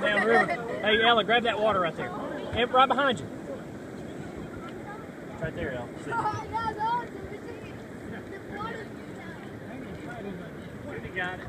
Hey, Ella, grab that water right there. And right behind you. Right there, Ella. See? You got it.